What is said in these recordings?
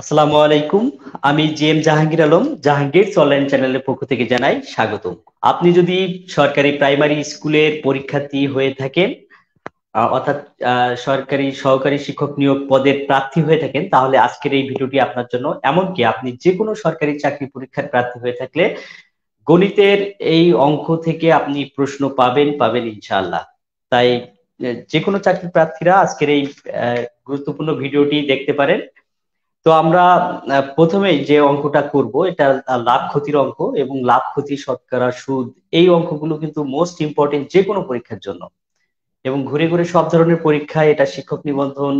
আসসালামু আলাইকুম। আমি G M Jahangir Alam, Jahangir online চ্যানেলের পক্ষ থেকে জানাই স্বাগতম। আপনি যদি সরকারি প্রাইমারি স্কুলের পরীক্ষার্থী হয়ে থাকেন অর্থাৎ সরকারি সহকারী শিক্ষক নিয়োগ পদের প্রার্থী হয়ে থাকেন, তাহলে আজকের এই ভিডিওটি আপনার জন্য এমনকি আপনি যে কোনো সরকারি চাকরি পরীক্ষার প্রার্থী হয়ে থাকলে গণিতের এই অঙ্ক থেকে আপনি প্রশ্ন পাবেন পাবেন ইনশাআল্লাহ। তাই যে কোনো চাকরি প্রার্থীরা আজকের এই গুরুত্বপূর্ণ ভিডিওটি দেখতে পারেন। তো আমরা প্রথমে যে অঙ্কটা করব, এটা লাভ ক্ষতির অঙ্ক এবং লাভ ক্ষতি শতকরা সুদ, এই অঙ্কগুলো কিন্তু মোস্ট ইম্পর্টেন্ট যে কোনো পরীক্ষার জন্য। এবং ঘুরে ঘুরে সব ধরনের পরীক্ষায় এটা শিক্ষক নিবন্ধন,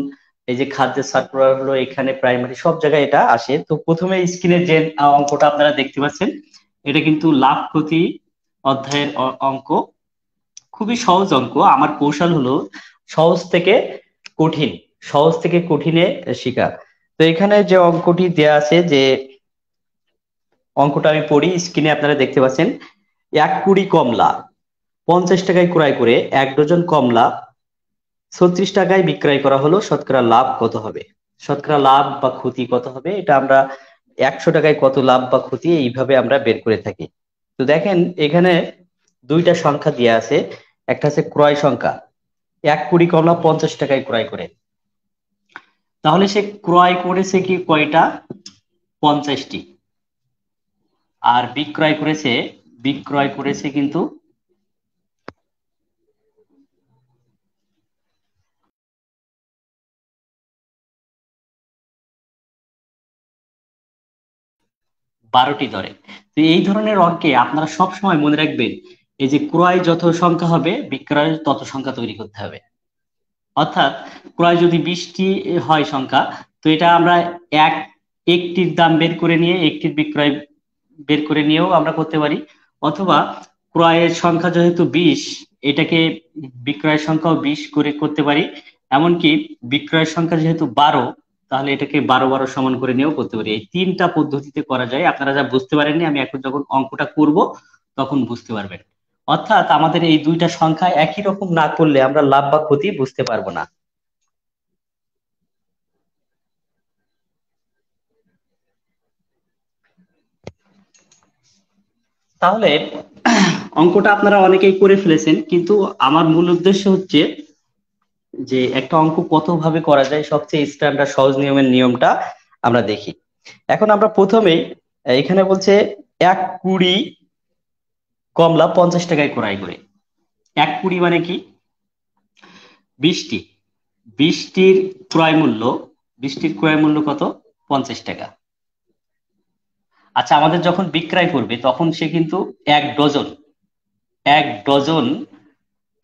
এই যে খাদ্যের সার্কুলার হলো, এখানে প্রাইমারি সব জায়গায় এটা আসে। তো প্রথমে স্ক্রিনে যে অঙ্কটা আপনারা দেখতে পাচ্ছেন। এটা কিন্তু লাভ ক্ষতি অধ্যায়ের অঙ্ক। খুবই সহজ অঙ্ক। আমার কৌশল হলো সহজ থেকে কঠিন, সহজ থেকে কঠিনে শিখা। তো এখানে যে অঙ্কটি দেয়া আছে যে অঙ্কটা আমি পড়ি, স্ক্রিনে আপনারা দেখতে পাচ্ছেন, এক কুড়ি কমলা, পঞ্চাশ টাকায় ক্রয় করে এক ডজন কমলা, ছত্রিশ টাকায় বিক্রয় করা হলো, শতকরা লাভ কত হবে? শতকরা লাভ বা ক্ষতি কত হবে? এটা আমরা একশো টাকায় কত লাভ বা ক্ষতি এইভাবে আমরা বের করে থাকি। তো দেখেন, এখানে দুইটা সংখ্যা দিয়ে আছে। একটা আছে ক্রয় সংখ্যা। এক কুড়ি কমলা পঞ্চাশ টাকায় ক্রয় করে। তাহলে সে ক্রয় করেছে কি কয়টা? পঞ্চাশটি। আর বিক্রয় করেছে বিক্রয় করেছে কিন্তু বারোটি ধরে। তো এই ধরনের অঙ্কে আপনারা সব সময় মনে রাখবেন, এই যে ক্রয় যত সংখ্যা হবে বিক্রয় তত সংখ্যা তৈরি করতে হবে। অর্থাৎ ক্রয় যদি বিশটি হয় সংখ্যা, তো এটা আমরা এক, একটির দাম বের করে নিয়ে, একটির বিক্রয় বের করে নিয়েও আমরা করতে পারি। অথবা ক্রয়ের সংখ্যা যেহেতু বিশ, এটাকে বিক্রয়ের সংখ্যাও বিশ করে করতে পারি। এমনকি বিক্রয়ের সংখ্যা যেহেতু বারো তাহলে এটাকে বারো বারো সমান করে নিয়েও করতে পারি। এই তিনটা পদ্ধতিতে করা যায়। আপনারা যা বুঝতে পারেননি, আমি এখন যখন অঙ্কটা করব, তখন বুঝতে পারবেন। অর্থাৎ আমাদের এই দুইটা সংখ্যা একই রকম না করলে আমরা লাভ বা ক্ষতি বুঝতে পারব না। তাহলে, অঙ্কটা আপনারা অনেকেই করে ফেলেছেন, কিন্তু আমার মূল উদ্দেশ্য হচ্ছে যে একটা অঙ্ক কত ভাবে করা যায়, সবচেয়ে স্ট্যান্ডার্ড সহজ নিয়মের নিয়মটা আমরা দেখি। এখন আমরা প্রথমেই, এখানে বলছে এক কুড়ি কমলা পঞ্চাশ টাকায় ক্রয় করে। এক কুড়ি মানে কি? বৃষ্টি। বৃষ্টির ক্রয় মূল্য, বৃষ্টির ক্রয় মূল্য কত? পঞ্চাশ টাকা। আচ্ছা আমাদের যখন বিক্রয় করবে, তখন সে কিন্তু এক ডজন এক ডজন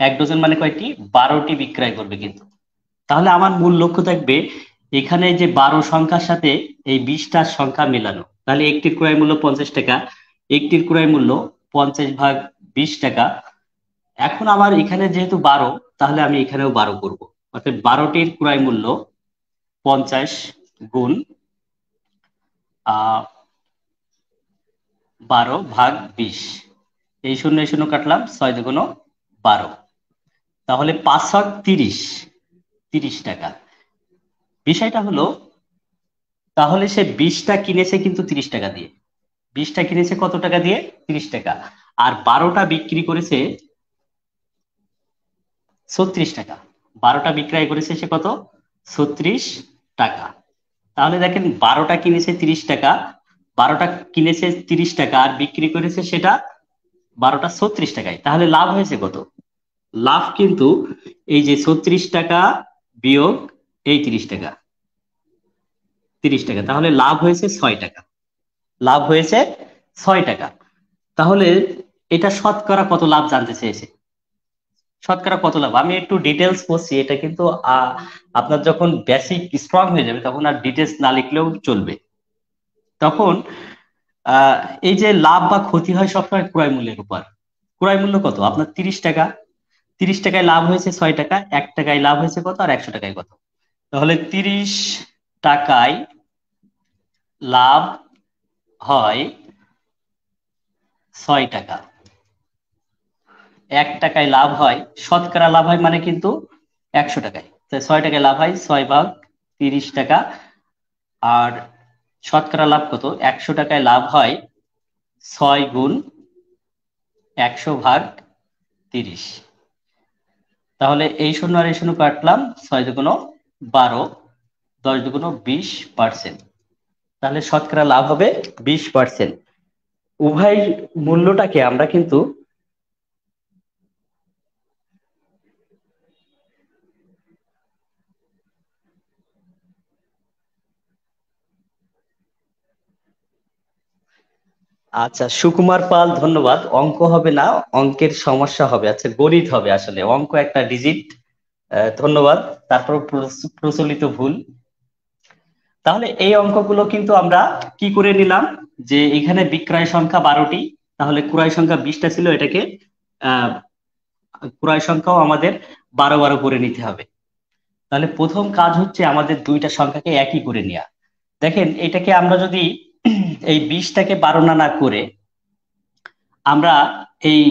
এক ডজন মানে কয়টি? বারোটি বিক্রয় করবে কিন্তু। তাহলে আমার মূল লক্ষ্য থাকবে, এখানে যে বারো সংখ্যার সাথে এই বিশটার সংখ্যা মেলানো। তাহলে একটির ক্রয় মূল্য পঞ্চাশ টাকা, একটির ক্রয় মূল্য পঞ্চাশ ভাগ বিশ টাকা। এখন আমার এখানে যেহেতু বারো, তাহলে আমি এখানেও বারো করব। অর্থাৎ বারোটির ক্রয় মূল্য পঞ্চাশ গুণ বারো ভাগ বিশ। এই শূন্য শূন্য কাটলাম, ছয় দুগুণ বারো। তাহলে ছক তিরিশ তিরিশ টাকা। বিষয়টা হলো, তাহলে সে বিশটা কিনেছে কিন্তু তিরিশ টাকা দিয়ে। বিশটা কিনেছে কত টাকা দিয়ে? তিরিশ টাকা। আর বারোটা বিক্রি করেছে ছত্রিশ টাকা। বারোটা বিক্রয় করেছে সে কত? ছত্রিশ টাকা। তাহলে দেখেন, বারোটা কিনেছে তিরিশ টাকা, বারোটা কিনেছে তিরিশ টাকা, আর বিক্রি করেছে সেটা বারোটা ছত্রিশ টাকায়। তাহলে লাভ হয়েছে কত? লাভ কিন্তু এই যে ছত্রিশ টাকা বিয়োগ এই তিরিশ টাকা। তিরিশ টাকা। তাহলে লাভ হয়েছে ছয় টাকা। লাভ হয়েছে ছয় টাকা। তাহলে এটা শতকরা কত লাভ জানতে চেয়েছে? শতকরা কত লাভ? আমি একটু ডিটেলস বলছি এটা কিন্তু আপনার যখন বেসিক স্ট্রং হয়ে যাবে তখন আর ডিটেলস না লিখলেও চলবে। তখন এই যে লাভ বা ক্ষতি হয় সবসময় ক্রয় মূল্যের উপর। ক্রয় মূল্য কত? আপনার তিরিশ টাকা। তিরিশ টাকায় লাভ হয়েছে ছয় টাকা, এক টাকায় লাভ হয়েছে কত আর একশো টাকায় কত? তাহলে তিরিশ টাকায় লাভ হয় ছয় টাকা। এক টাকায় লাভ হয়, শতকরা লাভ হয় মানে কিন্তু একশো টাকায়। ছয় টাকায় লাভ হয়, ছয় ভাগ তিরিশ টাকা। আর শতকরা লাভ কত? একশো টাকায় লাভ হয় ছয় গুণ একশো ভাগ তিরিশ। তাহলে এই শূন্য আর এই শূন্য কাটলাম ছয় দুগুণ বারো, দশ দুগুণ বিশ পার্সেন্ট। তাহলে শতকরা লাভ হবে বিশ পার্সেন্ট। উভয় মূল্যটাকে আমরা কিন্তু আচ্ছা সুকুমার পাল, ধন্যবাদ। অঙ্ক হবে না, অঙ্কের সমস্যা হবে। আচ্ছা গণিত হবে আসলে। অঙ্ক একটা ডিজিট ধন্যবাদ। তারপর প্রচলিত ভুল। তাহলে এই অঙ্কগুলো কিন্তু আমরা কি করে নিলাম? যে এখানে বিক্রয় সংখ্যা বারোটি, তাহলে ক্রয় সংখ্যা বিশটা ছিল এটাকে ক্রয় সংখ্যাও আমাদের বারো বারো করে নিতে হবে। তাহলে প্রথম কাজ হচ্ছে আমাদের দুইটা সংখ্যাকে একই করে নেওয়া দেখেন, এটাকে আমরা যদি এই বিশটাকে বারো না করে আমরা এই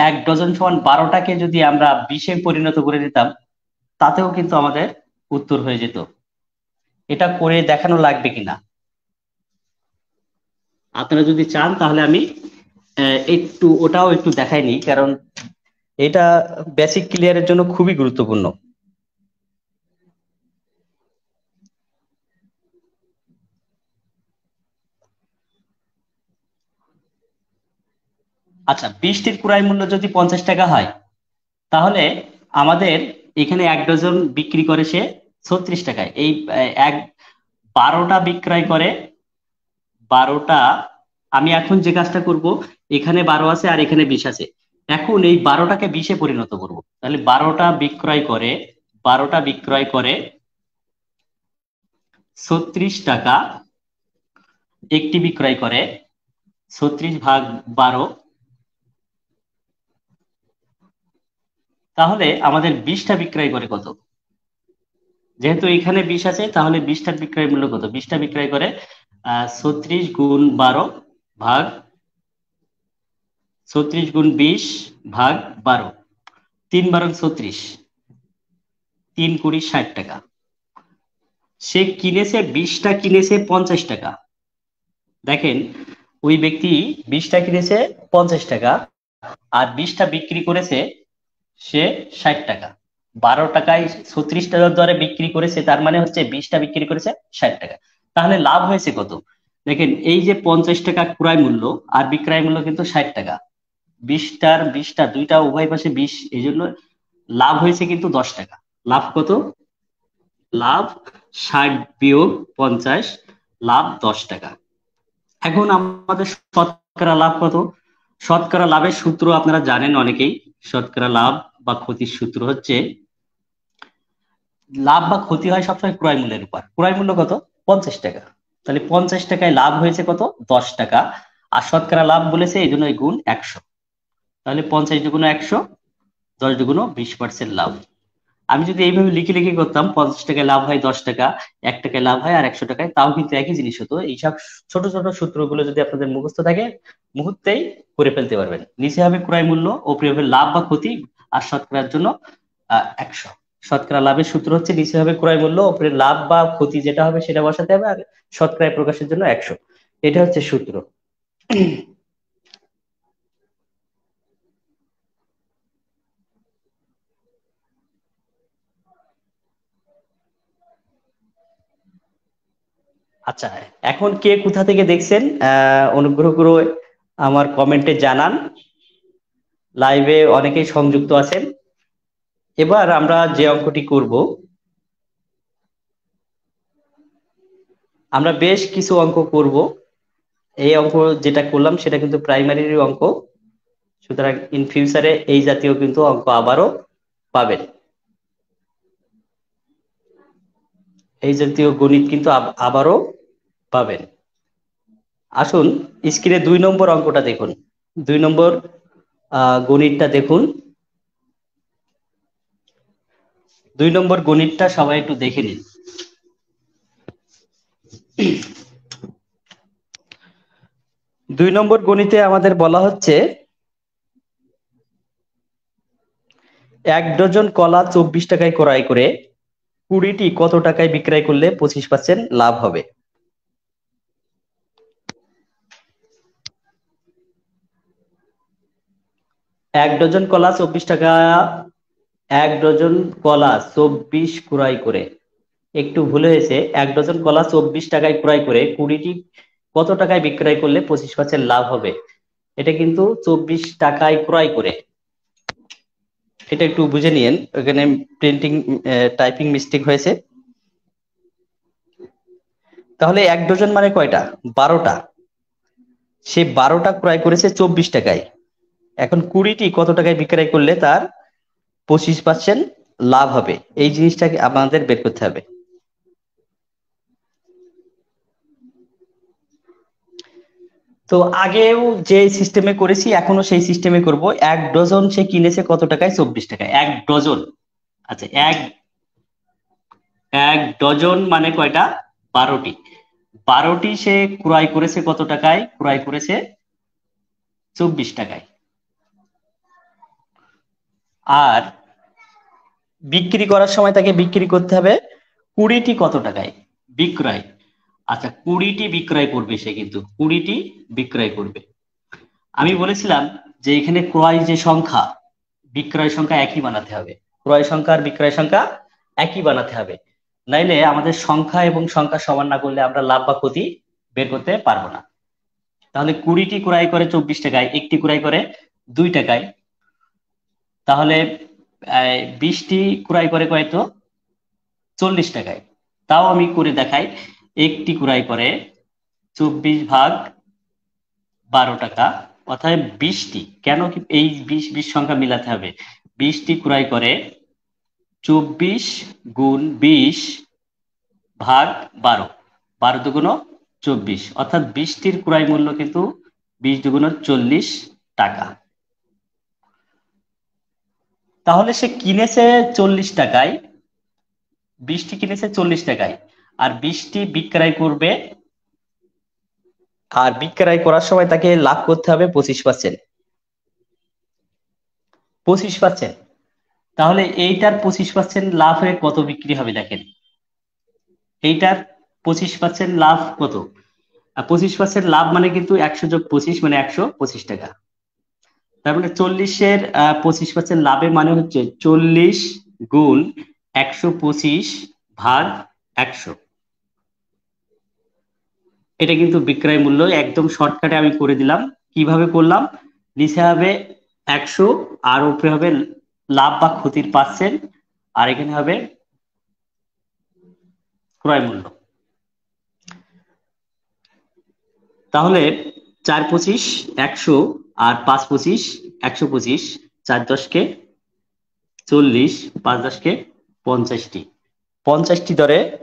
এক ডজন সমান বারোটাকে যদি আমরা বিশে পরিণত করে দিতাম তাতেও কিন্তু আমাদের উত্তর হয়ে যেত। এটা করে দেখানো লাগবে কিনা? আপনারা যদি চান, তাহলে আমি একটু ওটাও একটু দেখাই নিই কারণ এটা বেসিক ক্লিয়ারের জন্য খুবই গুরুত্বপূর্ণ। আচ্ছা বিশটির ক্রয় মূল্য যদি পঞ্চাশ টাকা হয়, তাহলে আমাদের এখানে এক ডজন বিক্রি করে সে ছত্রিশ টাকায়। এই এক বারোটা বিক্রয় করে, বারোটা, আমি এখন যে কাজটা করব, এখানে বারো আছে আর এখানে বিশ আছে। এখন এই বারোটাকে বিশে পরিণত করব। তাহলে বারোটা বিক্রয় করে, বারোটা বিক্রয় করে ছত্রিশ টাকা, একটি বিক্রয় করে, ছত্রিশ ভাগ বারো তাহলে আমাদের বিশটা বিক্রয় করে কত? যেহেতু এখানে বিশ আছে, তাহলে বিশটার বিক্রয় মূল্য কত? বিশটা বিক্রয় করে ছত্রিশ গুণ বারো ভাগ, ছত্রিশ গুণ বিশ ভাগ বারো। তিন বারো ছত্রিশ, তিন কুড়ি ষাট টাকা। সে কিনেছে, বিশটা কিনেছে পঞ্চাশ টাকা। দেখেন, ওই ব্যক্তি বিশটা কিনেছে পঞ্চাশ টাকা, আর বিশটা বিক্রি করেছে সে ষাট টাকা। বারো টাকায় ছত্রিশ টাকার দরে বিক্রি করেছে, তার মানে হচ্ছে বিশটা বিক্রি করেছে ষাট টাকা। তাহলে লাভ হয়েছে কত? দেখেন, এই যে পঞ্চাশ টাকা ক্রয় মূল্য আর বিক্রয় মূল্য কিন্তু ষাট টাকা। বিশটার বিশটা, দুইটা উভয় পাশে বিশ, এই জন্য লাভ হয়েছে কিন্তু দশ টাকা। লাভ কত? লাভ ষাট বিয়োগ পঞ্চাশ, লাভ দশ টাকা। এখন আমাদের শতকরা লাভ কত? শতকরা লাভের সূত্র আপনারা জানেন অনেকেই। শতকরা লাভ বা ক্ষতির সূত্র হচ্ছে, লাভ বা ক্ষতি হয় সবসময় ক্রয় মূল্যের উপর। ক্রয় মূল্য কত? পঞ্চাশ টাকা। তাহলে পঞ্চাশ টাকায় লাভ হয়েছে কত? দশ টাকা। আর শতকরা লাভ বলেছে এই জন্য গুণ একশো। তাহলে পঞ্চাশ দুগুণ একশো, দশ দুগুণ বিশ পার্সেন্ট লাভ। আমি যদি এইভাবে লিখে লিখে করতাম, পঞ্চাশ টাকায় লাভ হয় দশ টাকা, এক টাকায় লাভ হয় আর একশো টাকায়, তাও কিন্তু একই জিনিস হতো। এইসব ছোট ছোট সূত্রগুলো যদি আপনাদের মুখস্থ থাকে, মুহূর্তেই করে ফেলতে পারবেন। নিচে হবে ক্রয় মূল্য ও লাভ বা ক্ষতি আর শতকরার জন্য একশো। শতকরা লাভের সূত্র হচ্ছে, নিচে হবে ক্রয় মূল্য ওপরে লাভ বা ক্ষতি যেটা হবে সেটা বসাতে হবে, আর শতকরায় প্রকাশের জন্য একশো। এটা হচ্ছে সূত্র। আচ্ছা এখন কে কোথা থেকে দেখছেন অনুগ্রহ করে আমার কমেন্টে জানান। লাইভে অনেকেই সংযুক্ত আছেন। এবার আমরা যে অঙ্কটি করব, আমরা বেশ কিছু অঙ্ক করব। এই অঙ্ক যেটা করলাম, সেটা কিন্তু প্রাইমারির অঙ্ক। সুতরাং ইন ফিউচারে এই জাতীয় কিন্তু অঙ্ক আবারও পাবেন। এই জাতীয় গণিত কিন্তু আবারও পাবেন। আসুন স্ক্রিনে দুই নম্বর অঙ্কটা দেখুন। দুই নম্বর গণিতটা দেখুন। দুই নম্বর গণিতটা সবাই একটু দেখে নিন। দুই নম্বর গণিতে আমাদের বলা হচ্ছে, এক ডজন কলা চব্বিশ টাকায় ক্রয় করে কুড়িটি কত টাকায় বিক্রয় করলে পঁচিশ পার্সেন্ট লাভ হবে? এক ডজন কলা চব্বিশ টাকা, এক ডজন কলা চব্বিশ ক্রয় করে। একটু ভুল হয়েছে, এক ডজন কলা চব্বিশ টাকায় ক্রয় করে, কুড়িটি কত টাকায় বিক্রয় করলে পঁচিশ পার্সেন্ট লাভ হবে? এটা কিন্তু চব্বিশ টাকায় ক্রয় করে। এটা একটু বুঝে নিয়েন ওখানে প্রিন্টিং টাইপিং মিস্টেক হয়েছে। তাহলে এক ডজন মানে কয়টা? বারোটা। সে বারোটা ক্রয় করেছে চব্বিশ টাকায়। এখন কুড়িটি কত টাকায় বিক্রয় করলে তার পঁচিশ পার্সেন্ট লাভ হবে? এই জিনিসটাকে আমাদের বের করতে হবে। তো আগেও যে সিস্টেমে করেছি, এখনও সেই সিস্টেমে করব। এক ডজন সে কিনেছে কত টাকায়? চব্বিশ টাকায়। এক ডজন। আচ্ছা এক এক ডজন মানে কয়টা? বারোটি। বারোটি সে ক্রয় করেছে কত টাকায়? ক্রয় করেছে চব্বিশ টাকায়। আর বিক্রি করার সময় তাকে বিক্রি করতে হবে কুড়িটি কত টাকায়? বিক্রয়। আচ্ছা কুড়িটি বিক্রয় করবে সে কিন্তু। কুড়িটি বিক্রয় করবে। আমি বলেছিলাম যে এখানে ক্রয় যে সংখ্যা, বিক্রয় সংখ্যা একই বানাতে হবে। ক্রয় সংখ্যা আর বিক্রয় সংখ্যা একই বানাতে হবে। নাইলে আমাদের সংখ্যা এবং সংখ্যা সমান না করলে আমরা লাভ বা ক্ষতি বের করতে পারব না। তাহলে কুড়িটি ক্রয় করে চব্বিশ টাকায়, একটি ক্রয় করে দুই টাকায় তাহলে বিশটি ক্রয় করে কয়তো চল্লিশ টাকায়। তাও আমি করে দেখাই। একটি ক্রয় করে চব্বিশ ভাগ বারো টাকা। অর্থাৎ বিশটি। কেন কি এই বিশ বিশ সংখ্যা মিলাতে হবে? বিশটি ক্রয় করে চব্বিশ গুণ বিশ ভাগ বারো। বারো দুগুণ চব্বিশ। অর্থাৎ বিশটির ক্রয় মূল্য কিন্তু বিশ দুগুণ চল্লিশ টাকা। তাহলে সে কিনেছে চল্লিশ টাকায় বিশটি কিনেছে চল্লিশ টাকায়, আর বিশটি বিক্রয় করবে, আর বিক্রয় করার সময় তাকে লাভ করতে হবে পঁচিশ পার্সেন্ট পঁচিশ পার্সেন্ট তাহলে এইটার পঁচিশ পার্সেন্ট লাভ হয়ে কত বিক্রি হবে দেখেন। এইটার পঁচিশ পার্সেন্ট লাভ কত? পঁচিশ পার্সেন্ট লাভ মানে কিন্তু একশো যোগ পঁচিশ মানে একশো পঁচিশ টাকা। তার মানে চল্লিশের পঁচিশ পার্সেন্ট লাভের মানে হচ্ছে চল্লিশ গুণ একশো পঁচিশ ভাগ একশো। এটা কিন্তু বিক্রয় মূল্য, একদম শর্টকাটে আমি করে দিলাম। কীভাবে করলাম? নিচে হবে একশো, আর উপরে হবে লাভ বা ক্ষতির পার্সেন্ট আর এখানে হবে ক্রয় মূল্য। তাহলে চার পঁচিশ, একশো আর পাঁচ পঁচিশ, একশো পঁচিশ, চার দশকে চল্লিশ, পাঁচ দশকে পঞ্চাশটি। পঞ্চাশটি দরে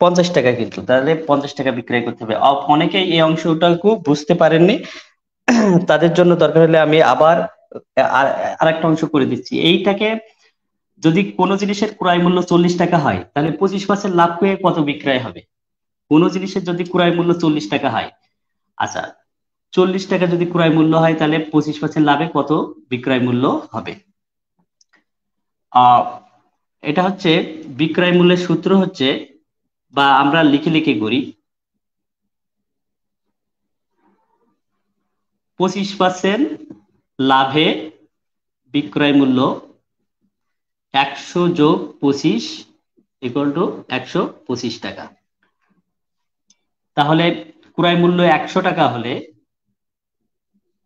পঞ্চাশ টাকা কিন্তু, তাহলে পঞ্চাশ টাকা বিক্রয় করতে হবে। অনেকে এই অংশটাকে বুঝতে পারেননি। তাদের জন্য দরকার হলে আমি আবার আর একটা অংশ করে দিচ্ছি। এইটাকে যদি কোনো জিনিসের ক্রয় মূল্য চল্লিশ টাকা হয়, তাহলে পঁচিশ পার্সেন্ট লাভ করে কত বিক্রয় হবে? কোনো জিনিসের যদি ক্রয় মূল্য চল্লিশ টাকা হয়। আচ্ছা চল্লিশ টাকা যদি ক্রয় মূল্য হয়, তাহলে পঁচিশ পার্সেন্ট লাভে কত বিক্রয় মূল্য হবে? এটা হচ্ছে বিক্রয় মূল্যের সূত্র হচ্ছে, বা আমরা লিখে লিখে করি, পঁচিশ পার্সেন্ট লাভে বিক্রয় মূল্য একশো যোগ পঁচিশ ইকুয়াল টু একশো পঁচিশ টাকা। তাহলে ক্রয় মূল্য একশো টাকা হলে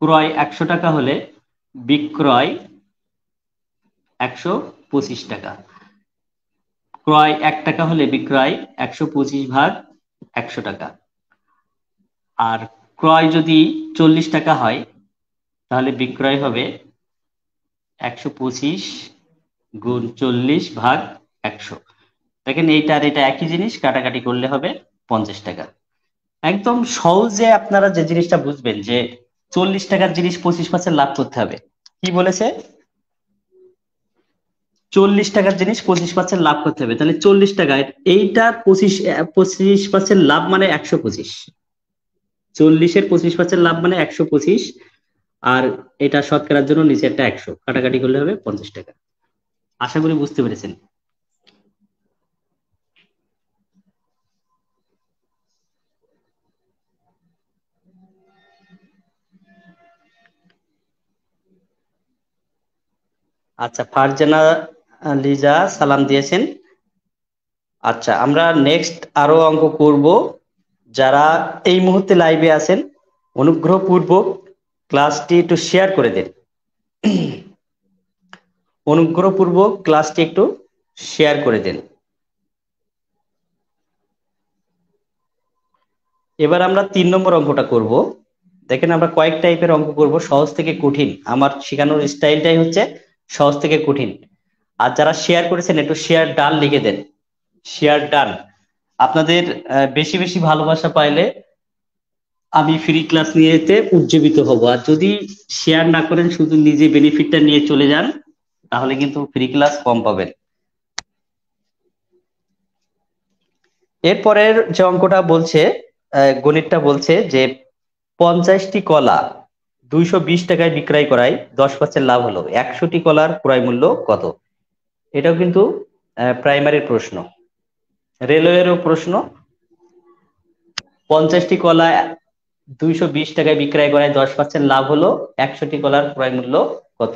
ক্রয় একশো টাকা হলে বিক্রয় একশো পঁচিশ টাকা। ক্রয় এক টাকা হলে বিক্রয় একশো পঁচিশ ভাগ একশো টাকা। আর ক্রয় যদি চল্লিশ টাকা হয়, তাহলে বিক্রয় হবে একশো পঁচিশ গুণ চল্লিশ ভাগ একশো। দেখেন এইটা আর এটা একই জিনিস, কাটাকাটি করলে হবে পঞ্চাশ টাকা। একদম সহজে আপনারা যে জিনিসটা বুঝবেন যে চল্লিশ টাকার জিনিস পঁচিশ পার্সেন্ট লাভ করতে হবে। কি বলেছে? চল্লিশ টাকার জিনিস পঁচিশ পার্সেন্ট লাভ করতে হবে। তাহলে চল্লিশ টাকায় এইটা পঁচিশ পঁচিশ পার্সেন্ট লাভ মানে একশো পঁচিশ। চল্লিশের পঁচিশ পার্সেন্ট লাভ মানে একশো পঁচিশ, আর এটা শতকরার জন্য নিচে একটা একশো। কাটাকাটি করলে হবে পঞ্চাশ টাকা। আশা করি বুঝতে পেরেছেন। আচ্ছা ফারজানা লিজা সালাম দিয়েছেন। আচ্ছা আমরা নেক্সট আরও অঙ্ক করব। যারা এই মুহূর্তে লাইভে আছেন, অনুগ্রহপূর্বক ক্লাসটি একটু শেয়ার করে দিন। অনুগ্রহপূর্বক ক্লাসটি একটু শেয়ার করে দিন। এবার আমরা তিন নম্বর অঙ্কটা করব। দেখেন আমরা কয়েক টাইপের অঙ্ক করব, সহজ থেকে কঠিন। আমার শেখানোর স্টাইলটাই হচ্ছে সহজ থেকে কঠিন। আর যারা শেয়ার করেছেন, একটু শেয়ার ডান লিখে দেন। Share done. আপনাদের বেশি বেশি ভালোবাসা পাইলে আমি ফ্রি ক্লাস নিয়ে যেতে উজ্জীবিত হব। আর যদি শেয়ার না করেন, শুধু নিজে বেনিফিটটা নিয়ে চলে যান, তাহলে কিন্তু ফ্রি ক্লাস কম পাবেন। এরপরের যে অঙ্কটা বলছে গণিতটা বলছে যে পঞ্চাশটি কলা দুইশো বিশ টাকায় বিক্রয় করায় দশ পার্সেন্ট লাভ হলো। একশোটি কলার ক্রয় মূল্য কত? এটাও কিন্তু প্রাইমারির প্রশ্ন। রেলওয়েরও প্রশ্ন। পঞ্চাশটি কলা দুইশো বিশ টাকায় বিক্রয় করায় দশ পার্সেন্ট লাভ হলো। একশোটি কলার ক্রয় মূল্য কত?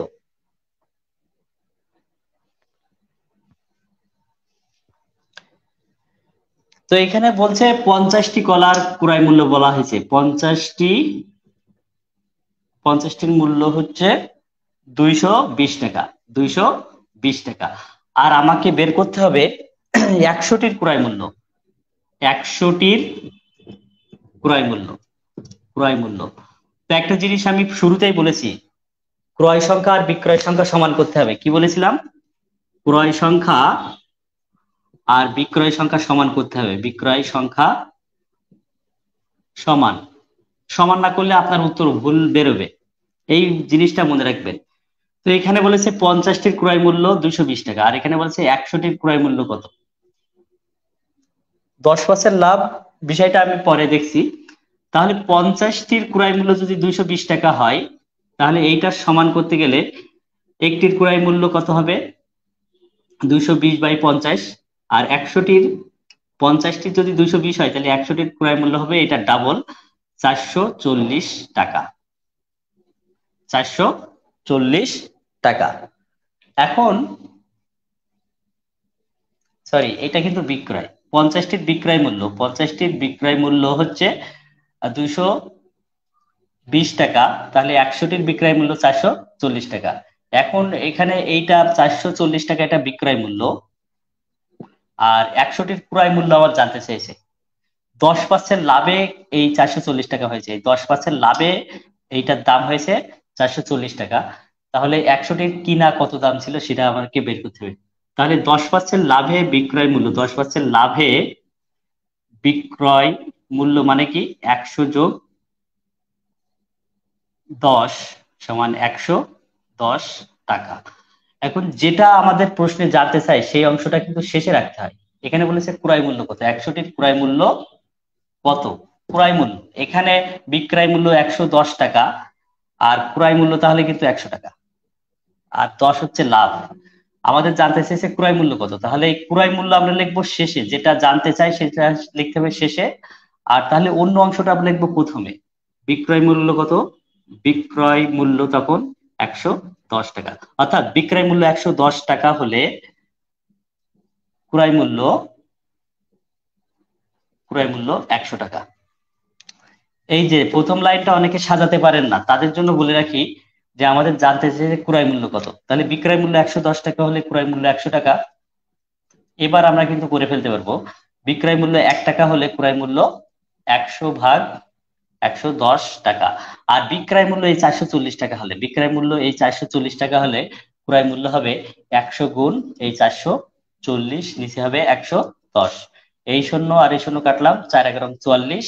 তো এখানে বলছে পঞ্চাশটি কলার ক্রয় মূল্য বলা হয়েছে। পঞ্চাশটি পঞ্চাশটির মূল্য হচ্ছে দুইশো বিশ টাকা, দুইশো বিশ টাকা। আর আমাকে বের করতে হবে একশোটির ক্রয় মূল্য, একশোটির ক্রয় মূল্য ক্রয় মূল্য। তো একটা জিনিস আমি শুরুতেই বলেছি, ক্রয় সংখ্যা আর বিক্রয় সংখ্যা সমান করতে হবে। কি বলেছিলাম? ক্রয় সংখ্যা আর বিক্রয় সংখ্যা সমান করতে হবে। বিক্রয় সংখ্যা সমান। সমান না করলে আপনার উত্তর ভুল বেরোবে। এই জিনিসটা মনে রাখবেন। তো এখানে বলেছে পঞ্চাশটির ক্রয় মূল্য দুইশো বিশ টাকা, আর এখানে বলেছে একশোটির ক্রয় মূল্য কত? দশ পার্সেন্ট লাভ, বিষয়টা আমি পরে দেখছি। তাহলে পঞ্চাশটির ক্রয় মূল্য যদি দুইশো বিশ টাকা হয়, তাহলে এইটার সমান করতে গেলে একটির ক্রয় মূল্য কত হবে? দুইশো বিশ বাই পঞ্চাশ, আর একশোটির পঞ্চাশটি যদি দুইশো বিশ হয়, তাহলে একশোটির ক্রয় মূল্য হবে এটা ডাবল চারশো চল্লিশ টাকা। চারশো চল্লিশ টাকা। এখন সরি এটা কিন্তু বিক্রয়। পঞ্চাশটির বিক্রয় মূল্য। পঞ্চাশটির বিক্রয় মূল্য হচ্ছে দুইশো বিশ টাকা। তাহলে একশোটির বিক্রয় মূল্য চারশো চল্লিশ টাকা। এখন এখানে এইটা চারশো চল্লিশ টাকা এটা বিক্রয় মূল্য। আর একশোটির ক্রয় মূল্য আবার জানতে চেয়েছে দশ পার্সেন্ট লাভে এই চারশো চল্লিশ টাকা হয়েছে। দশ পার্সেন্ট লাভে এইটার দাম হয়েছে চারশো চল্লিশ টাকা। তাহলে একশোটির কিনা কত দাম ছিল সেটা আমাকে বের করতে হবে। তাহলে দশ পার্সেন্ট লাভে বিক্রয় মূল্য, দশ পার্সেন্ট লাভে বিক্রয় মূল্য মানে কি? একশো যোগ দশ সমান একশো দশ টাকা। এখন যেটা আমাদের প্রশ্নে জানতে চাই, সেই অংশটা কিন্তু শেষে রাখতে হয়। এখানে বলেছে ক্রয় মূল্য কত? একশোটির ক্রয় মূল্য কত? ক্রয় মূল্য। এখানে বিক্রয় মূল্য একশো দশ টাকা। আর ক্রয় মূল্য তাহলে কিন্তু একশো টাকা। আর দশ হচ্ছে লাভ। আমাদের জানতে চাইছে ক্রয় মূল্য কত। তাহলে এই ক্রয় মূল্য আমরা লিখব শেষে। যেটা জানতে চাই সেটা লিখতে হবে শেষে। আর তাহলে অন্য অংশটা আমরা লিখব প্রথমে। বিক্রয় মূল্য কত? বিক্রয় মূল্য তখন একশো দশ টাকা। অর্থাৎ বিক্রয় মূল্য একশো দশ টাকা হলে ক্রয় মূল্য ক্রয় মূল্য একশো টাকা। এই যে প্রথম লাইনটা অনেকে সাজাতে পারেন না, তাদের জন্য বলে রাখি যে আমাদের জানতে যে ক্রয় মূল্য কত। তাহলে বিক্রয় মূল্য একশো দশ টাকা হলে ক্রয় মূল্য একশো টাকা। এবার আমরা কিন্তু করে ফেলতে পারব। বিক্রয় মূল্য এক টাকা হলে ক্রয় মূল্য একশো ভাগ একশো দশ টাকা। আর বিক্রয় মূল্য এই চারশো চল্লিশ টাকা হলে, বিক্রয় মূল্য এই চারশো চল্লিশ টাকা হলে ক্রয় মূল্য হবে একশো গুণ এই চারশো চল্লিশ, নিচে হবে একশো দশ। এই শূন্য আর এই শূন্য কাটলাম, চার এগারো চুয়াল্লিশ।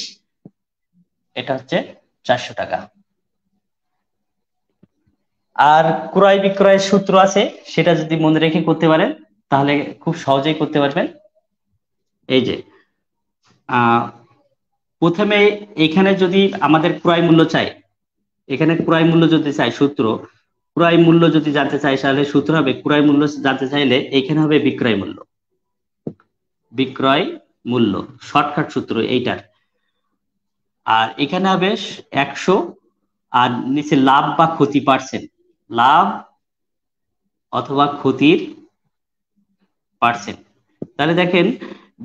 এটা হচ্ছে চারশো টাকা। আর ক্রয় বিক্রয়ের সূত্র আছে, সেটা যদি মনে রেখে করতে পারেন, তাহলে খুব সহজেই করতে পারবেন। এই যে প্রথমে এখানে যদি আমাদের ক্রয় মূল্য চাই, এখানে ক্রয় মূল্য যদি চাই, সূত্র, ক্রয় মূল্য যদি জানতে চাই, তাহলে সূত্র হবে, ক্রয় মূল্য জানতে চাইলে এখানে হবে বিক্রয় মূল্য। বিক্রয় মূল্য, শর্টকাট সূত্র এইটার। আর এখানে হবে একশো আর নিচে লাভ বা ক্ষতি পার্সেন্ট লাভ অথবা ক্ষতির পার্সেন্ট তাহলে দেখেন,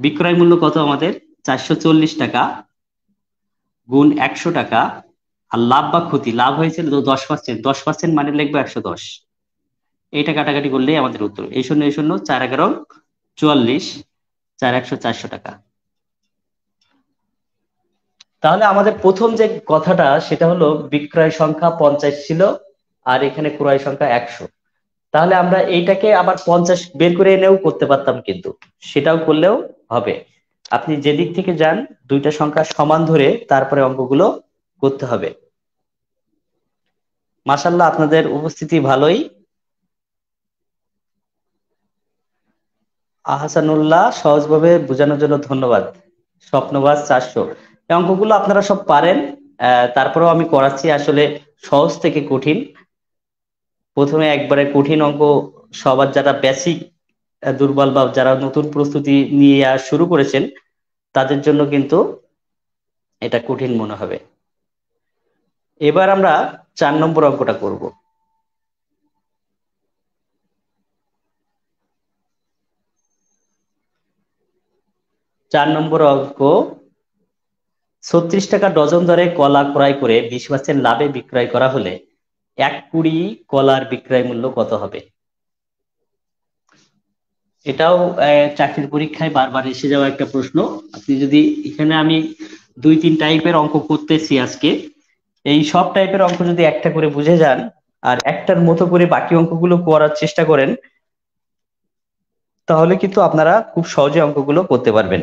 বিক্রয় মূল্য কত আমাদের? চারশো চল্লিশ টাকা গুণ একশো টাকা। আর লাভ বা ক্ষতি, লাভ হয়েছে দশ পার্সেন্ট দশ পার্সেন্ট মানে লিখব একশো দশ। এইটা কাটাকাটি করলেই আমাদের উত্তর। এই শূন্য এই শূন্য, চার এগারো, চুয়াল্লিশ, চার একশো চারশো টাকা। তাহলে আমাদের প্রথম যে কথাটা, সেটা হলো বিক্রয় সংখ্যা পঞ্চাশ ছিল আর এখানে ক্রয় সংখ্যা একশো। তাহলে আমরা এইটাকে আবার পঞ্চাশ বের করে এনেও করতে পারতাম কিন্তু, সেটাও করলেও হবে। আপনি যেদিক থেকে যান, দুইটা সংখ্যা সমান ধরে তারপরে অঙ্কগুলো করতে হবে। মাসাল্লাহ আপনাদের উপস্থিতি ভালোই। আহসানুল্লাহ, সহজভাবে বোঝানোর জন্য ধন্যবাদ। স্বপ্নবাস চারশো। এই অঙ্কগুলো আপনারা সব পারেন। তারপরেও আমি করাচ্ছি আসলে সহজ থেকে কঠিন। প্রথমে একবারে কঠিন অঙ্ক, সবার যারা বেসিক দুর্বল বা যারা নতুন প্রস্তুতি নিয়ে শুরু করেছেন, তাদের জন্য কিন্তু এটা কঠিন মনে হবে। এবার আমরা চার নম্বর অঙ্কটা করব। চার নম্বর অঙ্ক ছত্রিশ টাকা ডজন দরে কলা ক্রয় করে বিশ পার্সেন্ট লাভে বিক্রয় করা হলে এক কুড়ি কলার বিক্রয় মূল্য কত হবে? এটাও চাকরির পরীক্ষায় বারবার এসে যাওয়া একটা প্রশ্ন। আপনি যদি এখানে আমি দুই, তিন টাইপের অঙ্ক করতেছি আজকে, এই সব টাইপের অঙ্ক যদি একটা করে বুঝে যান আর একটার মতো করে বাকি অঙ্কগুলো করার চেষ্টা করেন, তাহলে কিন্তু আপনারা খুব সহজে অঙ্কগুলো করতে পারবেন।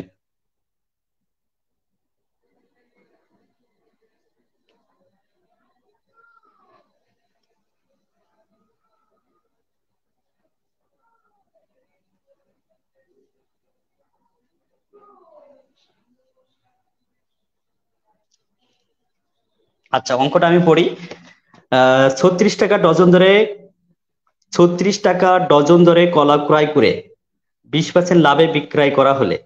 আচ্ছা অঙ্কটা আমি পড়ি। ছত্রিশ টাকা ডজন ধরে, ছত্রিশ টাকা ডজন ধরে কলা ক্রয় করে বিশ পার্সেন্ট লাভে বিক্রয় করা হলে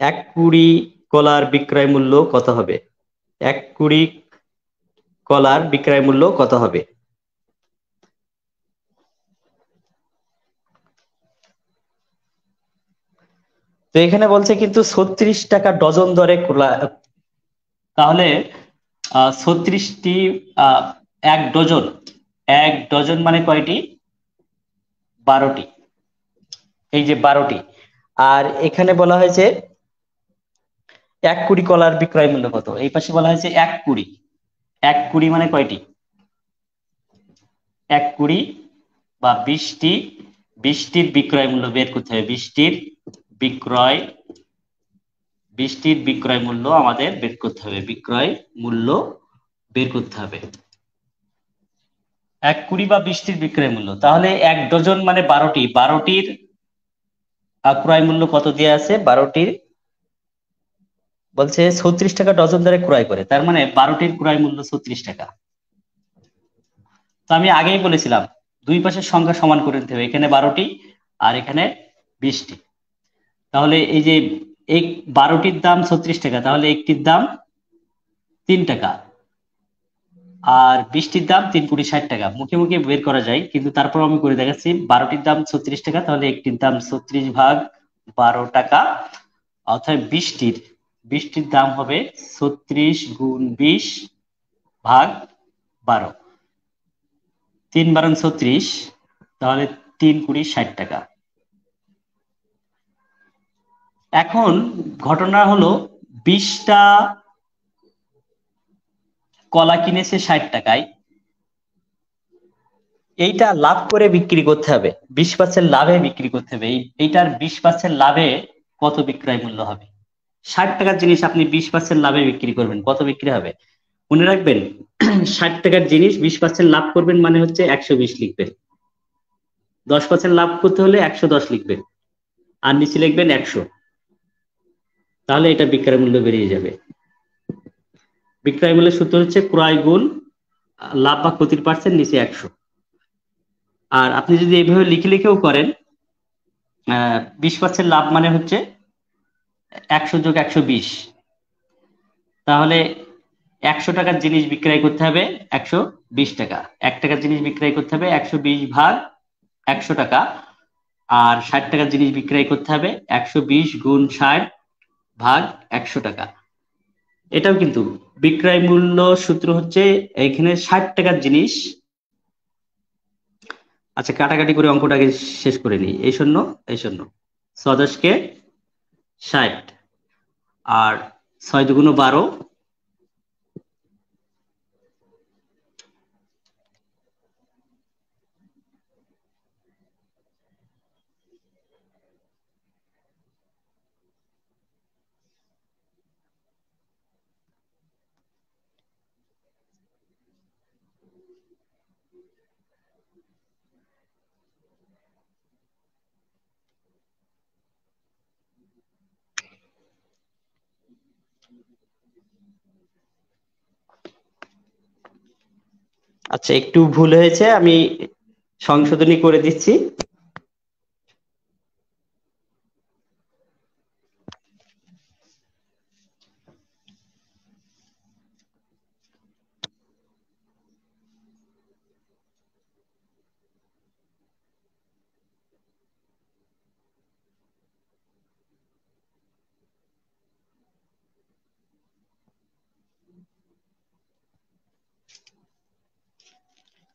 এক কুড়ি কলার বিক্রয় মূল্য কত হবে? এক কুড়ি কলার বিক্রয় মূল্য কত হবে? তো এখানে বলছে কিন্তু ছত্রিশ টাকা ডজন দরে তাহলে ছত্রিশটি এক ডজন। এক ডজন মানে কয়টি? বারোটি। এই যে বারোটি। আর এখানে বলা হয়েছে এক কুড়ি কলার বিক্রয় মূল্য কত? এই পাশে বলা হয়েছে এক কুড়ি। এক কুড়ি মানে কয়টি? এক কুড়ি বা বিশটি। বিশটির বিক্রয় মূল্য বের করতে হবে। বিশটির বিক্রয় বৃষ্টির বিক্রয় মূল্য আমাদের বের করতে হবে। বিক্রয় মূল্য বের করতে হবে। এক কুড়ি বা বৃষ্টির বিক্রয় মূল্য। তাহলে এক ডজন মানে বারোটি। বারোটির ক্রয় মূল্য কত দিয়ে আছে? বারোটির, বলছে ছত্রিশ টাকা ডজন ধরে ক্রয় করে। তার মানে বারোটির ক্রয় মূল্য ছত্রিশ টাকা। তো আমি আগেই বলেছিলাম, দুই পাশের সংখ্যা সমান করে নিতে হবে। এখানে বারোটি আর এখানে বিশটি তাহলে এই যে এক বারোটির দাম ছত্রিশ টাকা, তাহলে একটির দাম তিন টাকা। আর বিশটির দাম তিন কোটি ষাট টাকা। মুখে মুখে বের করা যায়, কিন্তু তারপর আমি করে দেখাচ্ছি, বারোটির দাম ছত্রিশ টাকা, তাহলে একটির দাম ছত্রিশ ভাগ বারো টাকা, অর্থাৎ বিশটির। বিশটির দাম হবে ছত্রিশ গুণ বিশ ভাগ বারো। তিন বারণ ছত্রিশ, তাহলে তিন কুড়ি ষাট টাকা। এখন ঘটনা হলো বিশটা কলা কিনেছে ষাট টাকায়। এইটা লাভ করে বিক্রি করতে হবে। বিশ পার্সেন্ট লাভে বিক্রি করতে হবে। এইটার বিশ পার্সেন্ট লাভে কত বিক্রয় মূল্য হবে? ষাট টাকার জিনিস আপনি বিশ পার্সেন্ট লাভে বিক্রি করবেন। কত বিক্রি হবে? মনে রাখবেন, ষাট টাকার জিনিস বিশ পার্সেন্ট লাভ করবেন মানে হচ্ছে একশো বিশ লিখবেন দশ পার্সেন্ট লাভ করতে হলে একশো দশ লিখবেন আর নিচে লিখবেন একশো। তাহলে এটা বিক্রয় মূল্য বেরিয়ে যাবে। বিক্রয় মূল্যের সূত্র হচ্ছে ক্রয় গুণ লাভ বা ক্ষতির পার্সেন্ট নিচে একশো। আর আপনি যদি এইভাবে লিখে লিখেও করেন বিশ পার্সেন্ট লাভ মানে হচ্ছে একশো যোগ একশো বিশ। তাহলে একশো টাকার জিনিস বিক্রয় করতে হবে একশো বিশ টাকা। এক টাকার জিনিস বিক্রয় করতে হবে একশো বিশ ভাগ একশো টাকা। আর ষাট টাকার জিনিস বিক্রয় করতে হবে একশো বিশ গুণ ষাট ভাগ একশো টাকা। এটাও কিন্তু বিক্রয় মূল্য সূত্র হচ্ছে এখানে ষাট টাকার জিনিস। আচ্ছা কাটাকাটি করে অঙ্কটাকে শেষ করে নিই। এই শূন্য এই শূন্য। ছদশকে ষাট। আর ছয় দুগুণ বারো আচ্ছা একটু ভুল হয়েছে আমি সংশোধনী করে দিচ্ছি।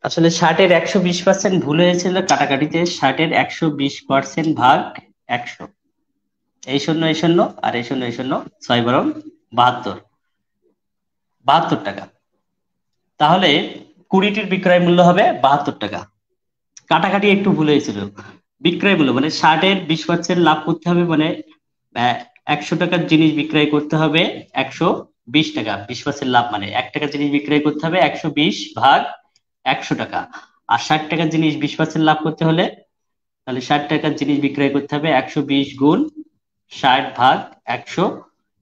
আসলে ষাটের একশো বিশ পার্সেন্ট ভুল হয়েছিল, কাটাকাটিতে ষাটের একশো বিশ পার্সেন্ট ভাগ একশো। এই শূন্য এই শূন্য আর এই শূন্য এই শূন্য, ছয় বরং বাহাত্তর। বাহাত্তর টাকা। তাহলে কুড়িটির বিক্রয় মূল্য হবে বাহাত্তর টাকা। কাটাকাটি একটু ভুল হয়েছিল। বিক্রয় মূল্য মানে ষাটের বিশ পার্সেন্ট লাভ করতে হবে মানে একশো টাকার জিনিস বিক্রয় করতে হবে একশো বিশ টাকা। বিশ পার্সেন্ট লাভ মানে এক টাকার জিনিস বিক্রয় করতে হবে একশো বিশ ভাগ একশো টাকা। আর ষাট টাকার জিনিস বিশ পার্সেন্ট লাভ করতে হলে, তাহলে ষাট টাকার জিনিস বিক্রয় করতে হবে একশো বিশ গুণ ষাট ভাগ একশো।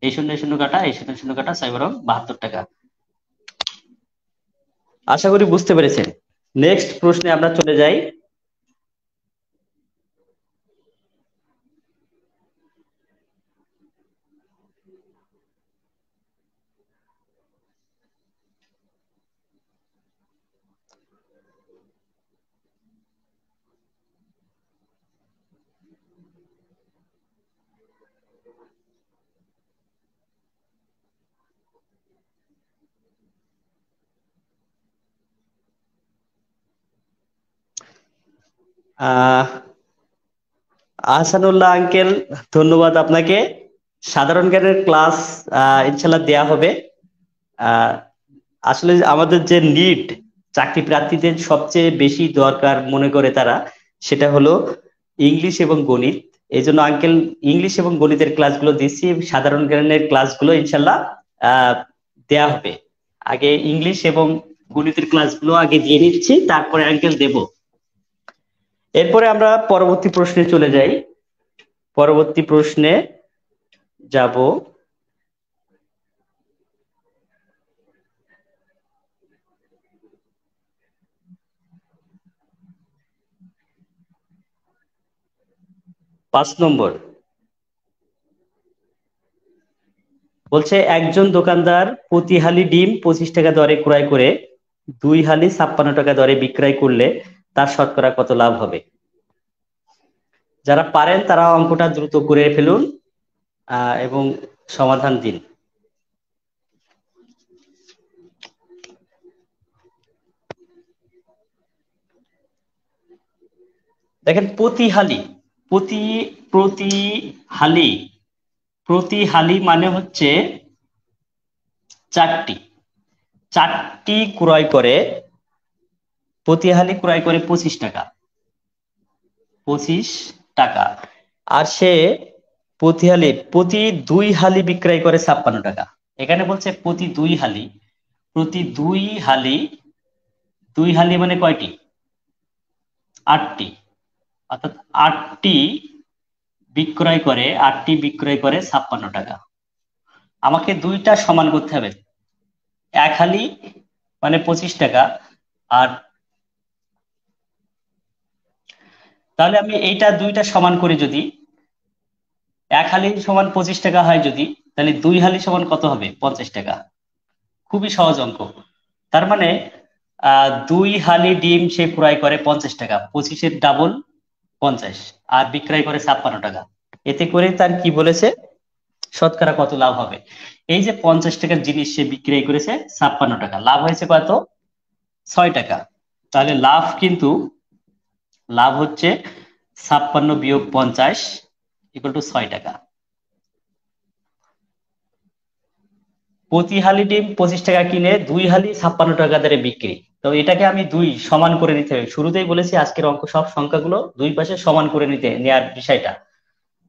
এই শূন্য শূন্য কাটা, এই শূন্য শূন্য কাটা, ছয় বরং বাহাত্তর টাকা। আশা করি বুঝতে পেরেছেন। নেক্সট প্রশ্নে আমরা চলে যাই। আহসানুল্লাহ আঙ্কেল, ধন্যবাদ আপনাকে। সাধারণ জ্ঞানের ক্লাস ইনশাল্লাহ দেয়া হবে। আসলে আমাদের যে নিট চাকরি প্রার্থীদের সবচেয়ে বেশি দরকার মনে করে তারা, সেটা হলো ইংলিশ এবং গণিত। এই জন্য আঙ্কেল ইংলিশ এবং গণিতের ক্লাসগুলো দিচ্ছি। সাধারণ জ্ঞানের ক্লাসগুলো ইনশাল্লাহ দেয়া হবে। আগে ইংলিশ এবং গণিতের ক্লাসগুলো আগে দিয়ে নিচ্ছি, তারপরে আঙ্কেল দেবো। এরপরে আমরা পরবর্তী প্রশ্নে চলে যাই। পরবর্তী প্রশ্নে যাব। পাঁচ নম্বর। বলছে, একজন দোকানদার প্রতি হালি ডিম পঁচিশ টাকা দরে ক্রয় করে, দুই হালি ছাপ্পান্ন টাকা দরে বিক্রয় করলে তার শতকরা কত লাভ হবে? যারা পারেন তারা অঙ্কটা দ্রুত করে ফেলুন এবং সমাধান দিন। দেখেন প্রতি হালি প্রতি প্রতি হালি প্রতি হালি মানে হচ্ছে চারটি। চারটি ক্রয় করে প্রতি হালি ক্রয় করে পঁচিশ টাকা। পঁচিশ টাকা। আর সে প্রতি হালি প্রতি দুই হালি বিক্রয় করে ছাপ্পান্ন টাকা। এখানে বলছে প্রতি দুই হালি। প্রতি দুই হালি দুই হালি মানে কয়টি? আটটি। অর্থাৎ আটটি বিক্রয় করে, আটটি বিক্রয় করে ছাপ্পান্ন টাকা। আমাকে দুইটা সমান করতে হবে। এক হালি মানে পঁচিশ টাকা, আর তাহলে আমি এইটা দুইটা সমান করে যদি। এক হালি সমান পঁচিশ টাকা হয় যদি, তাহলে দুই হালি সমান কত হবে? পঞ্চাশ টাকা। খুবই সহজ অঙ্ক। তার মানে দুই হালি ডিম সে ক্রয় করে পঞ্চাশ টাকা, পঁচিশের ডাবল পঞ্চাশ, আর বিক্রয় করে ছাপ্পান্ন টাকা। এতে করে তার কি বলেছে? শতকরা কত লাভ হবে? এই যে পঞ্চাশ টাকার জিনিস সে বিক্রয় করেছে, ছাপ্পান্ন টাকা। লাভ হয়েছে কত? ছয় টাকা। তাহলে লাভ কিন্তু লাভ হচ্ছে ছাপ্পান্ন বিয়োগ পঞ্চাশ ইকুয়াল টু ছয় টাকা। প্রতি হালি ডিম পঁচিশ টাকা কিনে দুই হালি ছাপ্পান্ন টাকা দরে বিক্রি। তো এটাকে আমি দুই সমান করে নিতে হবে। শুরুতেই বলেছি আজকের অঙ্ক সব সংখ্যাগুলো দুই পাশে সমান করে নিতে, নেয়ার বিষয়টা।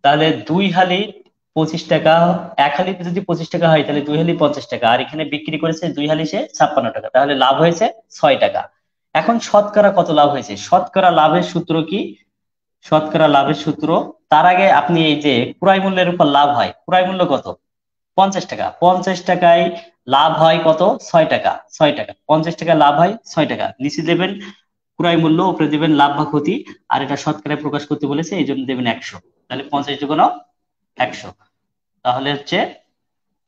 তাহলে দুই হালি পঁচিশ টাকা, এক হালি যদি পঁচিশ টাকা হয় তাহলে দুই হালি পঞ্চাশ টাকা। আর এখানে বিক্রি করেছে দুই হালি সে ছাপ্পান্ন টাকা। তাহলে লাভ হয়েছে ছয় টাকা। এখন শতকরা কত লাভ হয়েছে? শতকরা লাভের সূত্র কি? শতকরা লাভের সূত্র, তার আগে আপনি এই যে ক্রয় মূল্যের উপর লাভ হয়, ক্রয় মূল্য কত? পঞ্চাশ টাকা। পঞ্চাশ টাকায় লাভ হয় কত? ছয় টাকা ছয় টাকা। পঞ্চাশ টাকা লাভ হয় ছয় টাকা। নিচে দেবেন ক্রয় মূল্য, উপরে দেবেন লাভ বা ক্ষতি, আর এটা শতকরায় প্রকাশ করতে বলেছে, এই জন্য দেবেন একশো। তাহলে পঞ্চাশ যুগুণ একশো। তাহলে হচ্ছে